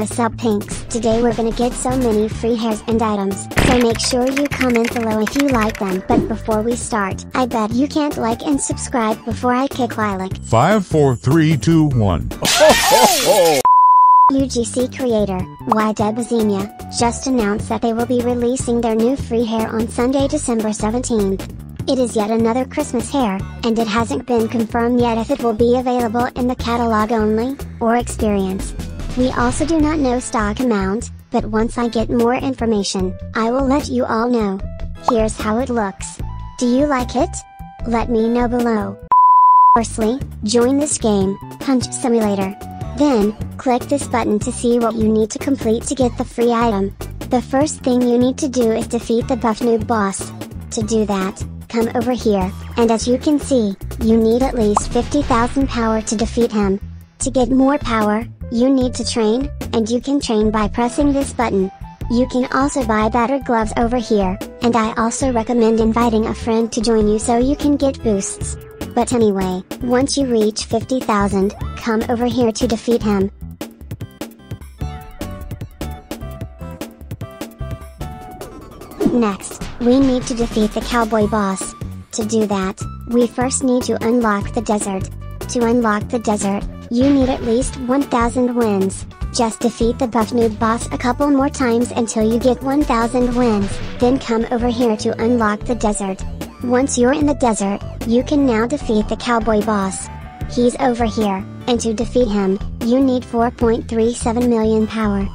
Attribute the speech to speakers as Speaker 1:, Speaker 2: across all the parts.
Speaker 1: What's up Pinks? Today we're gonna get so many free hairs and items, so make sure you comment below if you like them. But before we start, I bet you can't like and subscribe before I kick Lilac.
Speaker 2: Five, four, three, two, one.
Speaker 1: UGC creator, yDebizinha, just announced that they will be releasing their new free hair on Sunday December 17th. It is yet another Christmas hair, and it hasn't been confirmed yet if it will be available in the catalog only, or experience. We also do not know stock amount, but once I get more information, I will let you all know. Here's how it looks. Do you like it? Let me know below. Firstly, join this game, Punch Simulator. Then, click this button to see what you need to complete to get the free item. The first thing you need to do is defeat the buff noob boss. To do that, come over here, and as you can see, you need at least 50,000 power to defeat him. To get more power, you need to train, and you can train by pressing this button. You can also buy better gloves over here, and I also recommend inviting a friend to join you so you can get boosts. But anyway, once you reach 50,000, come over here to defeat him. Next, we need to defeat the cowboy boss. To do that, we first need to unlock the desert. To unlock the desert, you need at least 1000 wins. Just defeat the buff noob boss a couple more times until you get 1000 wins, then come over here to unlock the desert. Once you're in the desert, you can now defeat the cowboy boss. He's over here, and to defeat him, you need 4.37 million power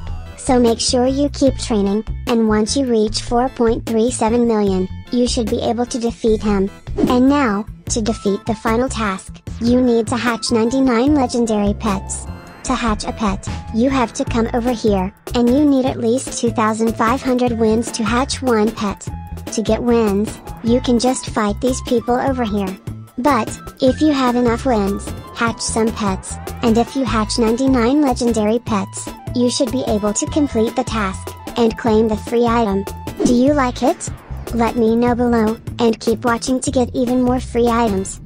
Speaker 1: so make sure you keep training, and once you reach 4.37 million, you should be able to defeat him. And now, to defeat the final task, you need to hatch 99 legendary pets. To hatch a pet, you have to come over here, and you need at least 2500 wins to hatch one pet. To get wins, you can just fight these people over here. But, if you have enough wins, hatch some pets, and if you hatch 99 legendary pets, you should be able to complete the task, and claim the free item. Do you like it? Let me know below, and keep watching to get even more free items.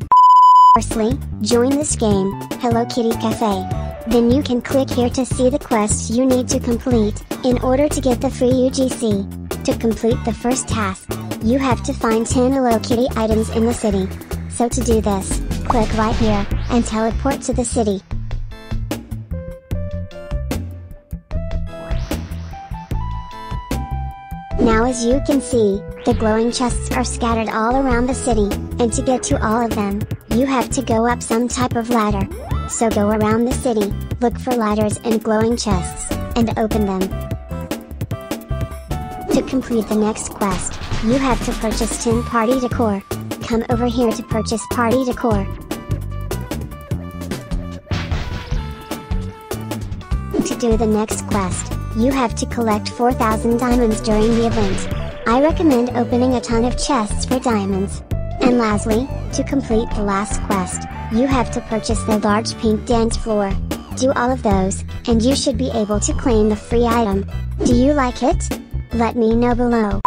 Speaker 1: Firstly, join this game, Hello Kitty Cafe. Then you can click here to see the quests you need to complete, in order to get the free UGC. To complete the first task, you have to find 10 Hello Kitty items in the city. So to do this, click right here, and teleport to the city. Now as you can see, the glowing chests are scattered all around the city, and to get to all of them, you have to go up some type of ladder. So go around the city, look for ladders and glowing chests, and open them. To complete the next quest, you have to purchase 10 party decor. Come over here to purchase party decor. To do the next quest, you have to collect 4000 diamonds during the event. I recommend opening a ton of chests for diamonds. And lastly, to complete the last quest, you have to purchase the large pink dance floor. Do all of those, and you should be able to claim the free item. Do you like it? Let me know below.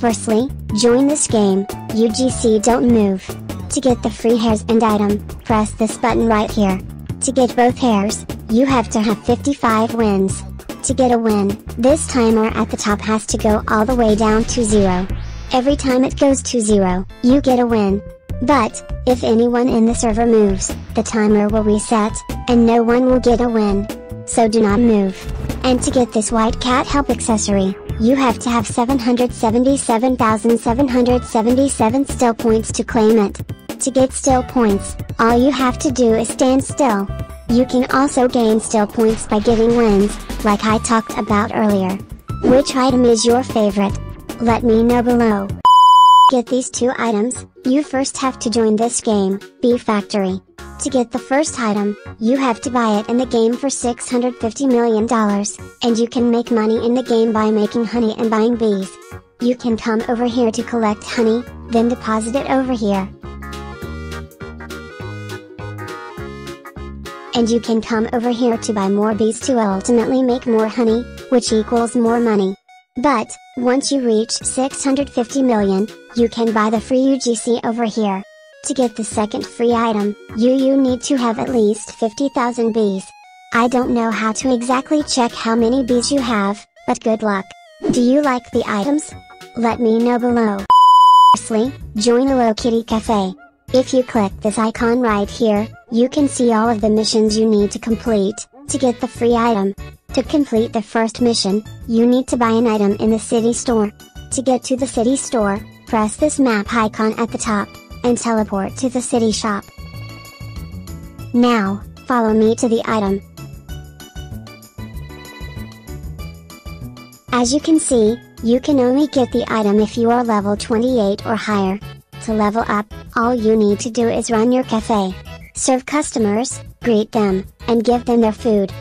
Speaker 1: Firstly, join this game, UGC don't move. To get the free hairs and item, press this button right here. To get both hairs, you have to have 55 wins. To get a win, this timer at the top has to go all the way down to zero. Every time it goes to zero, you get a win. But, if anyone in the server moves, the timer will reset, and no one will get a win. So do not move. And to get this white cat help accessory, you have to have 777,777 still points to claim it. To get still points, all you have to do is stand still. You can also gain still points by getting wins, like I talked about earlier. Which item is your favorite? Let me know below. Get these two items, you first have to join this game, Bee Factory. To get the first item, you have to buy it in the game for $650 million, and you can make money in the game by making honey and buying bees. You can come over here to collect honey, then deposit it over here. And you can come over here to buy more bees to ultimately make more honey, which equals more money. But, once you reach 650 million, you can buy the free UGC over here. To get the second free item, you you need to have at least 50,000 bees. I don't know how to exactly check how many bees you have, but good luck. Do you like the items? Let me know below. Firstly, join Hello Kitty Cafe. If you click this icon right here, you can see all of the missions you need to complete, to get the free item. To complete the first mission, you need to buy an item in the city store. To get to the city store, press this map icon at the top, and teleport to the city shop. Now, follow me to the item. As you can see, you can only get the item if you are level 28 or higher. To level up, all you need to do is run your cafe. Serve customers, greet them, and give them their food.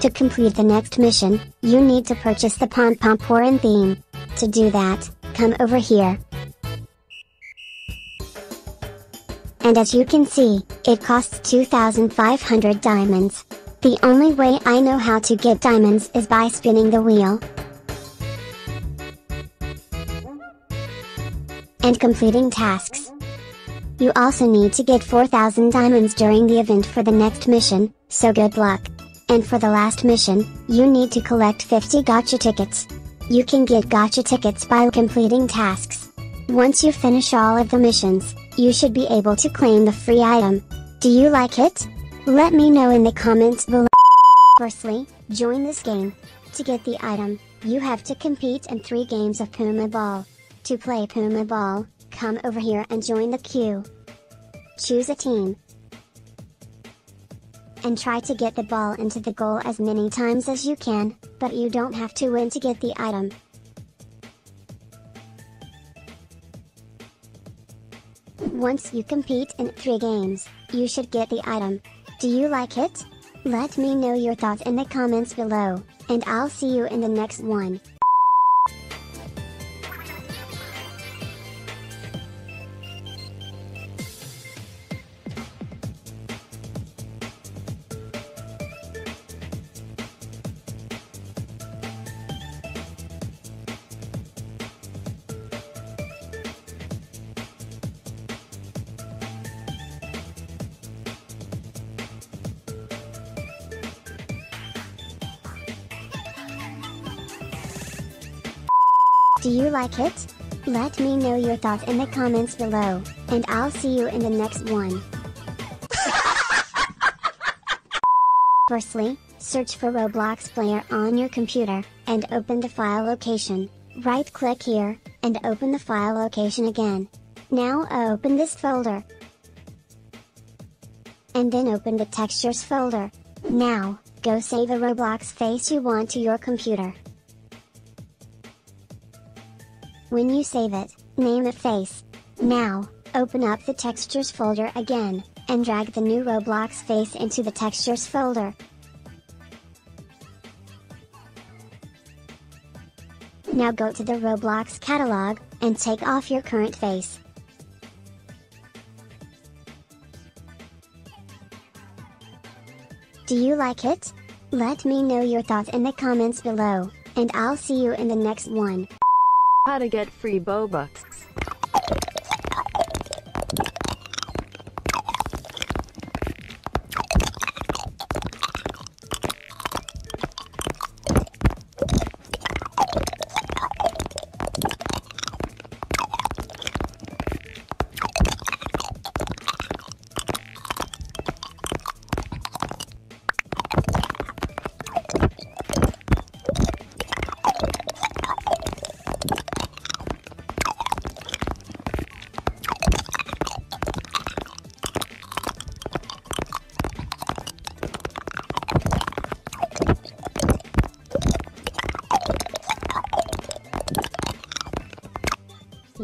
Speaker 1: To complete the next mission, you need to purchase the Pompompurin theme. To do that, come over here. And as you can see, it costs 2500 diamonds. The only way I know how to get diamonds is by spinning the wheel. And completing tasks. You also need to get 4000 diamonds during the event for the next mission, so good luck. And for the last mission, you need to collect 50 gacha tickets. You can get gacha tickets by completing tasks. Once you finish all of the missions, you should be able to claim the free item. Do you like it? Let me know in the comments below. Firstly, join this game. To get the item, you have to compete in 3 games of Puma Ball. To play Puma Ball, come over here and join the queue. Choose a team. And try to get the ball into the goal as many times as you can, but you don't have to win to get the item. Once you compete in 3 games, you should get the item. Do you like it? Let me know your thoughts in the comments below, and I'll see you in the next one. Do you like it? Let me know your thoughts in the comments below, and I'll see you in the next one. Firstly, search for Roblox Player on your computer, and open the file location. Right click here, and open the file location again. Now open this folder. And then open the textures folder. Now, go save a Roblox face you want to your computer. When you save it, name it face. Now, open up the textures folder again, and drag the new Roblox face into the textures folder. Now go to the Roblox catalog, and take off your current face. Do you like it? Let me know your thoughts in the comments below, and I'll see you in the next one.
Speaker 3: How to get free Robux.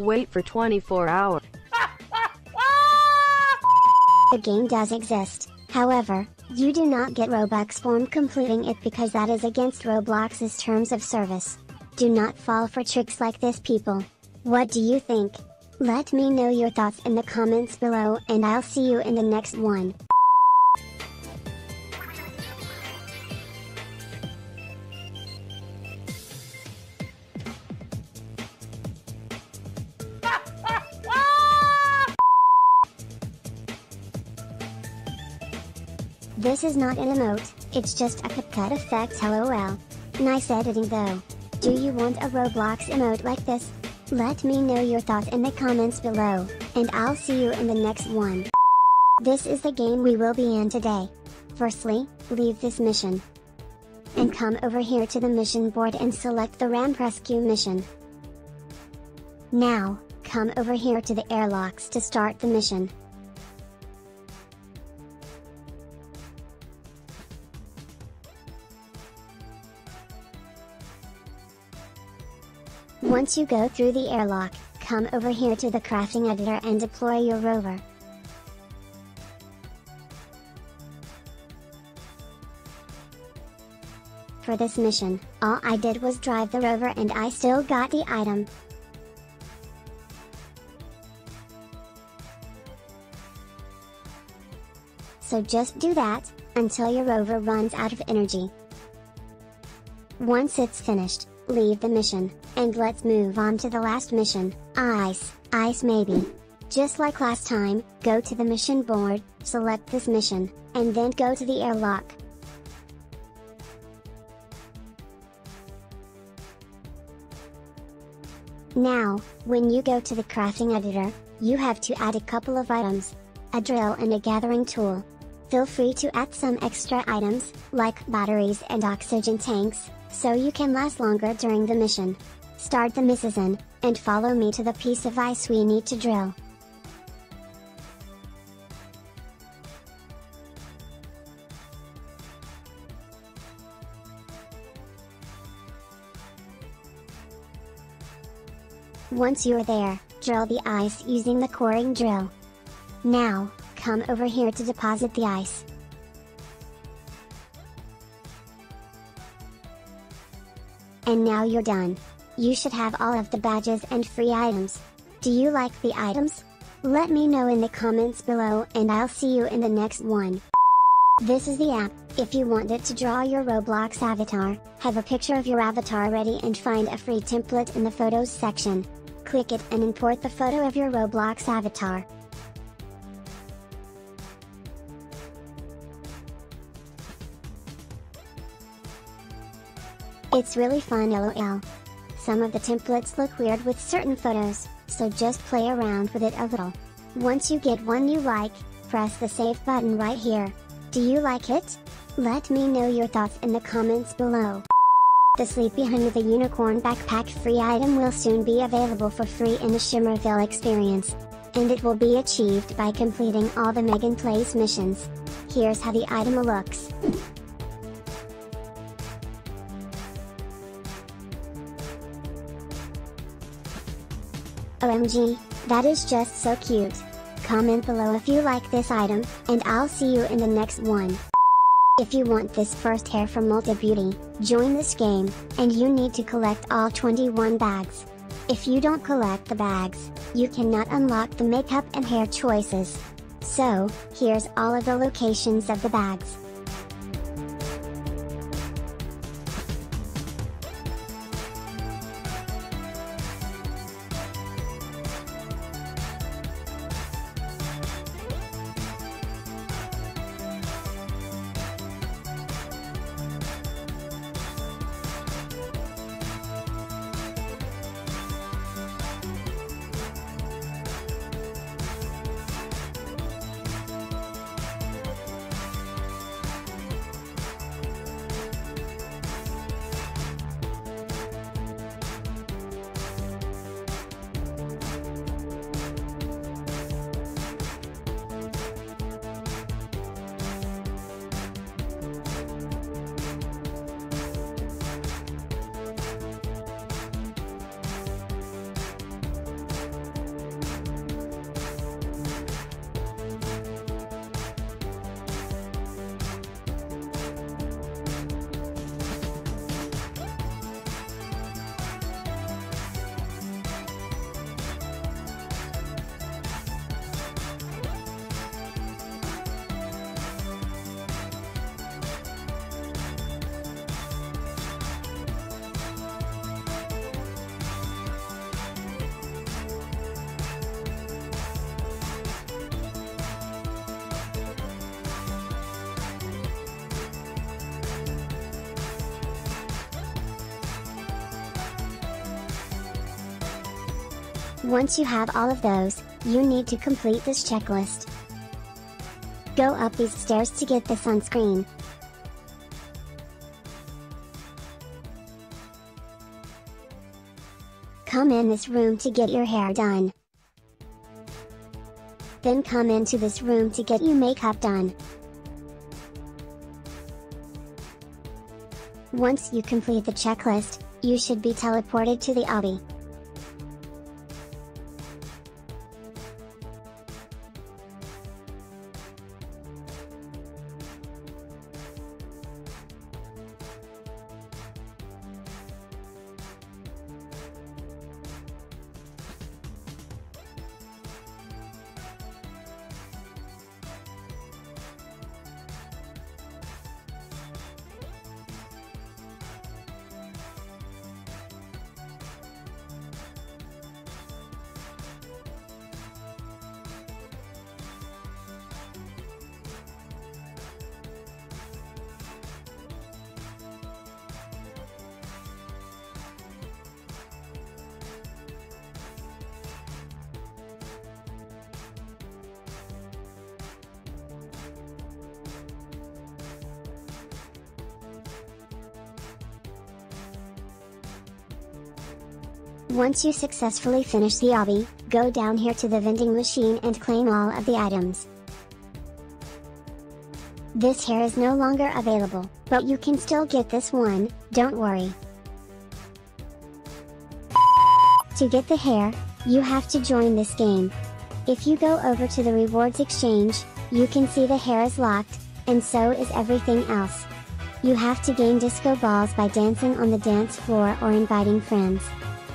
Speaker 3: Wait for 24 hours.
Speaker 1: The game does exist, however, you do not get Robux from completing it because that is against Roblox's terms of service. Do not fall for tricks like this people. What do you think? Let me know your thoughts in the comments below and I'll see you in the next one. Is not an emote, it's just a CapCut effect lol. Nice editing though. Do you want a Roblox emote like this? Let me know your thoughts in the comments below, and I'll see you in the next one. This is the game we will be in today. Firstly, leave this mission. And come over here to the mission board and select the ramp rescue mission. Now, come over here to the airlocks to start the mission. Once you go through the airlock, come over here to the crafting editor and deploy your rover. For this mission, all I did was drive the rover and I still got the item. So just do that, until your rover runs out of energy. Once it's finished, leave the mission, and let's move on to the last mission, Ice, Ice maybe. Just like last time, go to the mission board, select this mission, and then go to the airlock. Now, when you go to the crafting editor, you have to add a couple of items. A drill and a gathering tool. Feel free to add some extra items, like batteries and oxygen tanks, so you can last longer during the mission. Start the mission, and follow me to the piece of ice we need to drill. Once you're there, drill the ice using the coring drill. Now, come over here to deposit the ice. And now you're done. You should have all of the badges and free items. Do you like the items? Let me know in the comments below and I'll see you in the next one. This is the app, if you want it to draw your Roblox avatar, have a picture of your avatar ready and find a free template in the photos section. Click it and import the photo of your Roblox avatar. It's really fun lol. Some of the templates look weird with certain photos, so just play around with it a little. Once you get one you like, press the save button right here. Do you like it? Let me know your thoughts in the comments below. The Sleepy Honey the Unicorn Backpack free item will soon be available for free in the Shimmerville experience. And it will be achieved by completing all the Megan Place missions. Here's how the item looks. OMG, that is just so cute. Comment below if you like this item, and I'll see you in the next one. If you want this first hair from Multi Beauty, join this game, and you need to collect all 21 bags. If you don't collect the bags, you cannot unlock the makeup and hair choices. So, here's all of the locations of the bags. Once you have all of those, you need to complete this checklist. Go up these stairs to get the sunscreen. Come in this room to get your hair done. Then come into this room to get your makeup done. Once you complete the checklist, you should be teleported to the obby. Once you successfully finish the obby, go down here to the vending machine and claim all of the items. This hair is no longer available, but you can still get this one, don't worry. To get the hair, you have to join this game. If you go over to the rewards exchange, you can see the hair is locked, and so is everything else. You have to gain disco balls by dancing on the dance floor or inviting friends.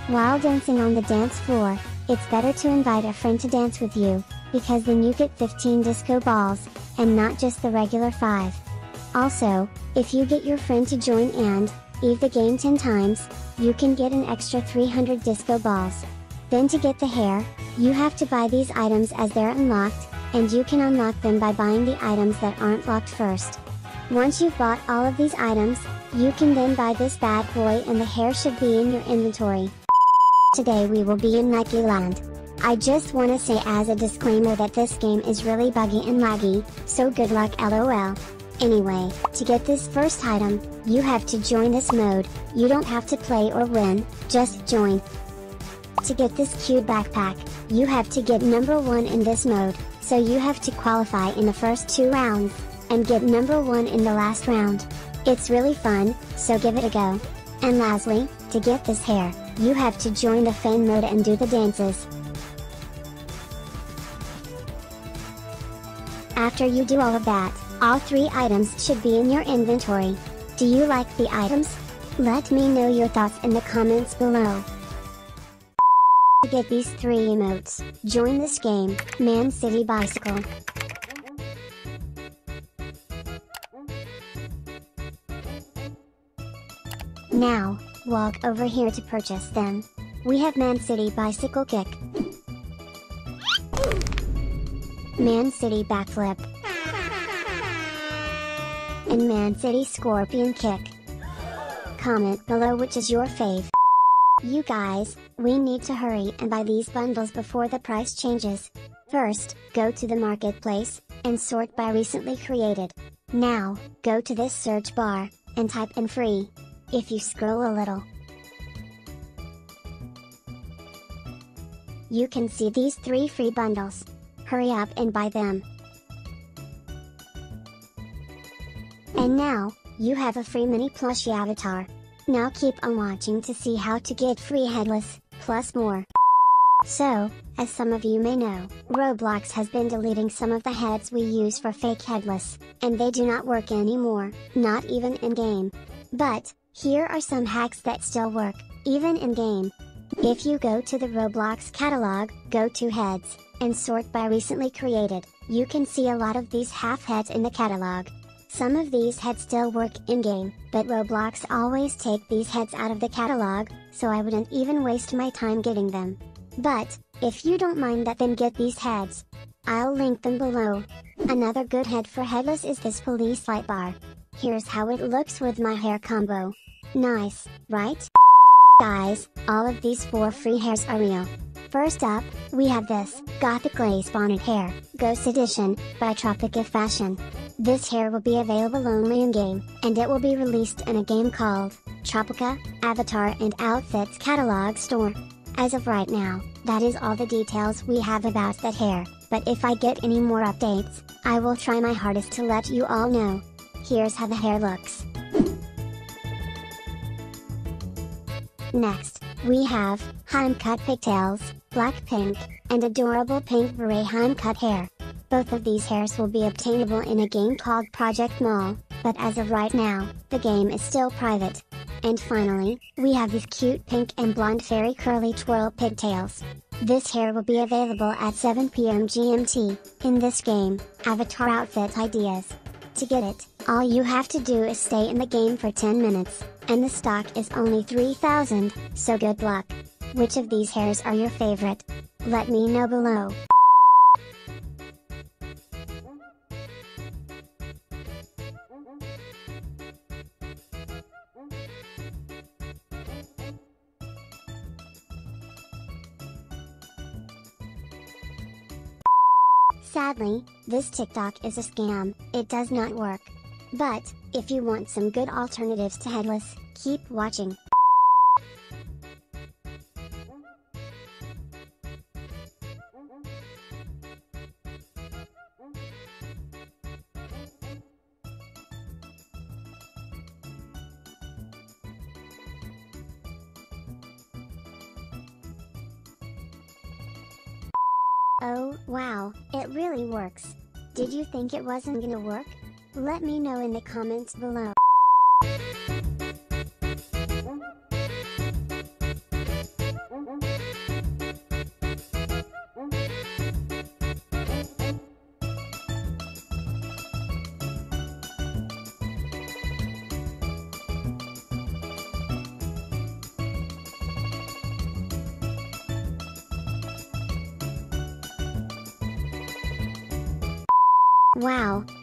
Speaker 1: While dancing on the dance floor, it's better to invite a friend to dance with you, because then you get 15 disco balls, and not just the regular 5. Also, if you get your friend to join and, leave the game 10 times, you can get an extra 300 disco balls. Then to get the hair, you have to buy these items as they're unlocked, and you can unlock them by buying the items that aren't locked first. Once you've bought all of these items, you can then buy this bad boy and the hair should be in your inventory. Today we will be in Nike Land. I just wanna say as a disclaimer that this game is really buggy and laggy, so good luck lol. Anyway, to get this first item, you have to join this mode, you don't have to play or win, just join. To get this cute backpack, you have to get number 1 in this mode, so you have to qualify in the first two rounds, and get number 1 in the last round. It's really fun, so give it a go. And lastly, to get this hair, you have to join the fan mode and do the dances. After you do all of that, all three items should be in your inventory. Do you like the items? Let me know your thoughts in the comments below. To get these three emotes, join this game, Man City Bicycle. Now, walk over here to purchase them. We have Man City Bicycle Kick. Man City Backflip. And Man City Scorpion Kick. Comment below which is your fave. You guys, we need to hurry and buy these bundles before the price changes. First, go to the marketplace, and sort by recently created. Now, go to this search bar, and type in free. If you scroll a little, you can see these three free bundles. Hurry up and buy them. And now, you have a free mini plushie avatar. Now keep on watching to see how to get free headless, plus more. So, as some of you may know, Roblox has been deleting some of the heads we use for fake headless, and they do not work anymore, not even in-game. But, here are some hacks that still work, even in-game. If you go to the Roblox catalog, go to heads, and sort by recently created, you can see a lot of these half heads in the catalog. Some of these heads still work in-game, but Roblox always take these heads out of the catalog, so I wouldn't even waste my time getting them. But, if you don't mind that then get these heads. I'll link them below. Another good head for headless is this police light bar. Here's how it looks with my hair combo. Nice, right? Guys, all of these four free hairs are real. First up, we have this, Gothic Lace Bonnet Hair, Ghost Edition, by Tropica Fashion. This hair will be available only in-game, and it will be released in a game called, Tropica, Avatar and Outfits Catalog Store. As of right now, that is all the details we have about that hair, but if I get any more updates, I will try my hardest to let you all know. Here's how the hair looks. Next, we have, hime cut pigtails, black pink, and adorable pink beret hime cut hair. Both of these hairs will be obtainable in a game called Project Mall, but as of right now, the game is still private. And finally, we have these cute pink and blonde fairy curly twirl pigtails. This hair will be available at 7pm GMT, in this game, Avatar Outfit Ideas. To get it, all you have to do is stay in the game for 10 minutes, and the stock is only 3000, so good luck. Which of these hairs are your favorite? Let me know below. Sadly, this TikTok is a scam, it does not work. But, if you want some good alternatives to headless, keep watching. Oh, wow, it really works. Did you think it wasn't gonna work? Let me know in the comments below.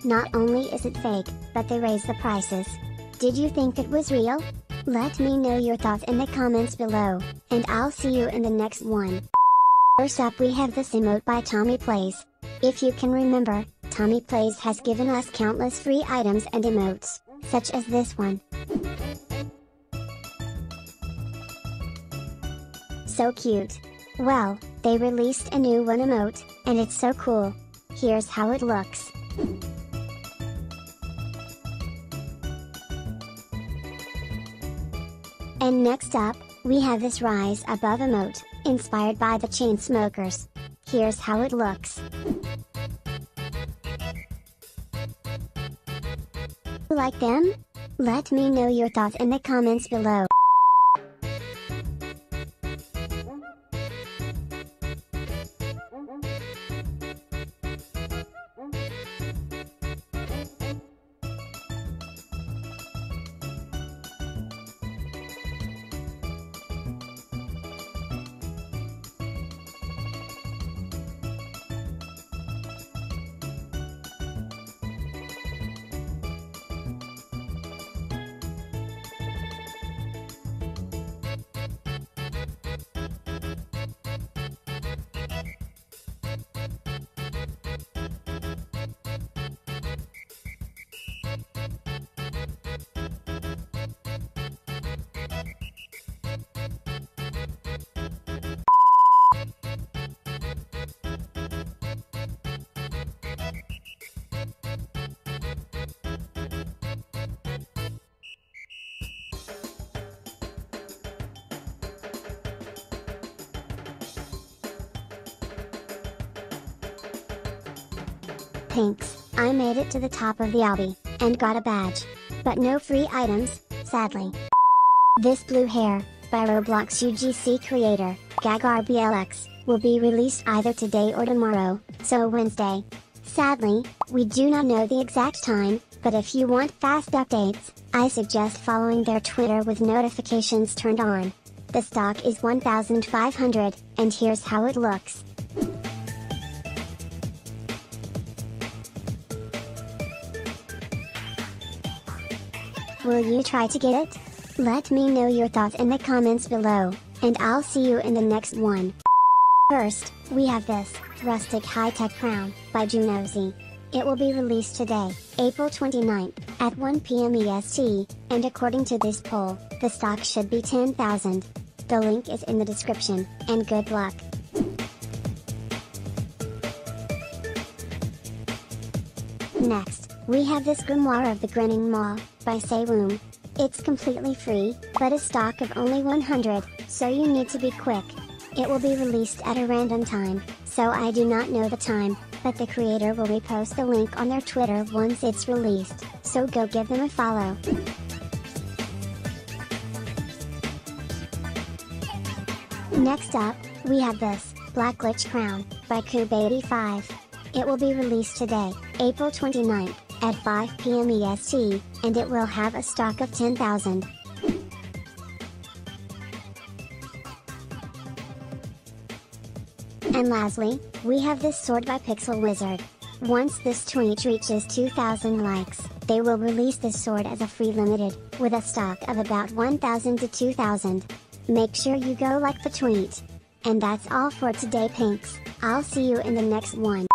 Speaker 1: Not only is it fake, but they raise the prices. Did you think it was real? Let me know your thoughts in the comments below, and I'll see you in the next one. First up we have this emote by Tommy Plays. If you can remember, Tommy Plays has given us countless free items and emotes, such as this one. So cute. Well, they released a new one emote, and it's so cool. Here's how it looks. And next up, we have this Rise Above emote, inspired by the Chainsmokers. Here's how it looks. Like them? Let me know your thoughts in the comments below. Thanks, I made it to the top of the obby, and got a badge. But no free items, sadly. This blue hair, by Roblox UGC creator, GagRBLX, will be released either today or tomorrow, so Wednesday. Sadly, we do not know the exact time, but if you want fast updates, I suggest following their Twitter with notifications turned on. The stock is 1500, and here's how it looks. Will you try to get it? Let me know your thoughts in the comments below, and I'll see you in the next one. First, we have this, Rustic High-Tech Crown, by Junozi. It will be released today, April 29th, at 1 p.m. EST, and according to this poll, the stock should be 10,000. The link is in the description, and good luck. Next, we have this Grimoire of the Grinning Maw, by Seiwum. It's completely free, but a stock of only 100, so you need to be quick. It will be released at a random time, so I do not know the time, but the creator will repost the link on their Twitter once it's released, so go give them a follow. Next up, we have this, Black Lich Crown, by Kube85. It will be released today, April 29th, at 5 p.m. EST, and it will have a stock of 10,000. And lastly, we have this sword by Pixel Wizard. Once this tweet reaches 2000 likes, they will release this sword as a free limited, with a stock of about 1000 to 2000. Make sure you go like the tweet. And that's all for today pinks, I'll see you in the next one.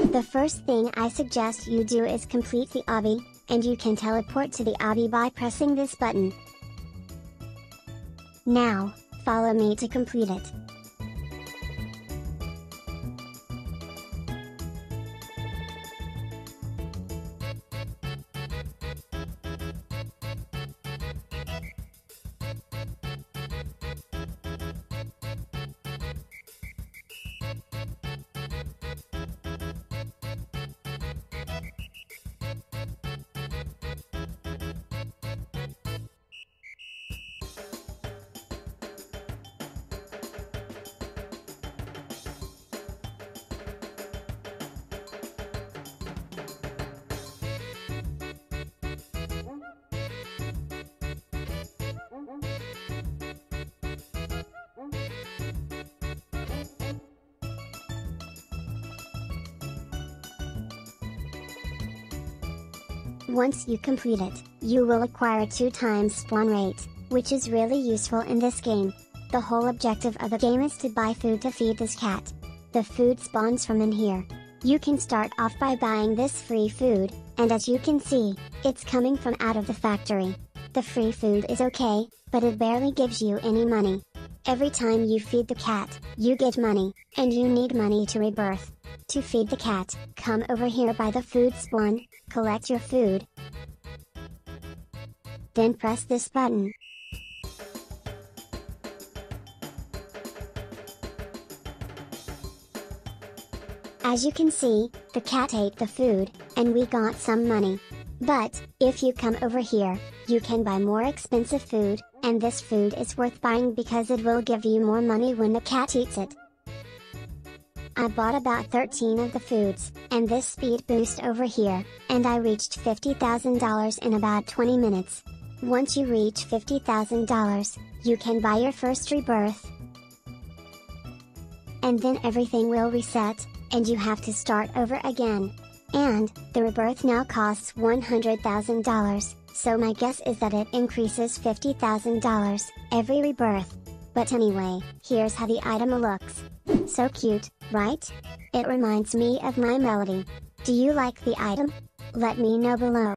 Speaker 1: The first thing I suggest you do is complete the obby, and you can teleport to the obby by pressing this button. Now, follow me to complete it. Once you complete it, you will acquire 2 times spawn rate, which is really useful in this game. The whole objective of the game is to buy food to feed this cat. The food spawns from in here. You can start off by buying this free food, and as you can see, it's coming from out of the factory. The free food is okay, but it barely gives you any money. Every time you feed the cat, you get money, and you need money to rebirth. To feed the cat, come over here by the food spawn, collect your food. Then press this button. As you can see, the cat ate the food, and we got some money. But, if you come over here, you can buy more expensive food, and this food is worth buying because it will give you more money when the cat eats it. I bought about 13 of the foods, and this speed boost over here, and I reached $50,000 in about 20 minutes. Once you reach $50,000, you can buy your first rebirth. And then everything will reset, and you have to start over again. And, the rebirth now costs $100,000, so my guess is that it increases $50,000 every rebirth. But anyway, here's how the item looks. So cute, right? It reminds me of my melody. Do you like the item? Let me know below.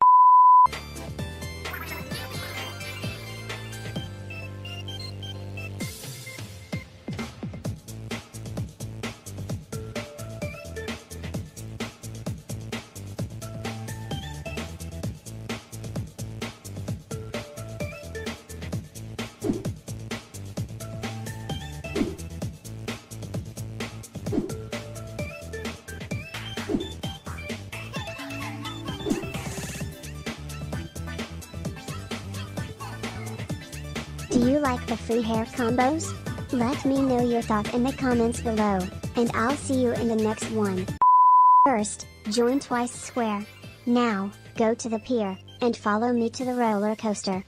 Speaker 1: You like the free hair combos? Let me know your thought in the comments below, and I'll see you in the next one. First, join Twice Square. Now, go to the pier, and follow me to the roller coaster.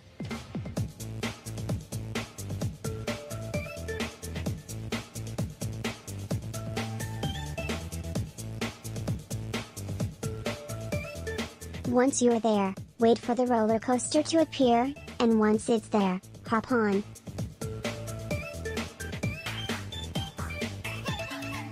Speaker 1: Once you are there, wait for the roller coaster to appear, and once it's there, hop on.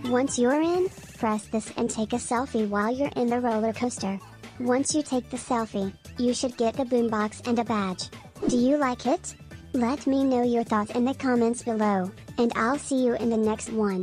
Speaker 1: Once you're in, press this and take a selfie while you're in the roller coaster. Once you take the selfie, you should get the boombox and a badge. Do you like it? Let me know your thoughts in the comments below, and I'll see you in the next one.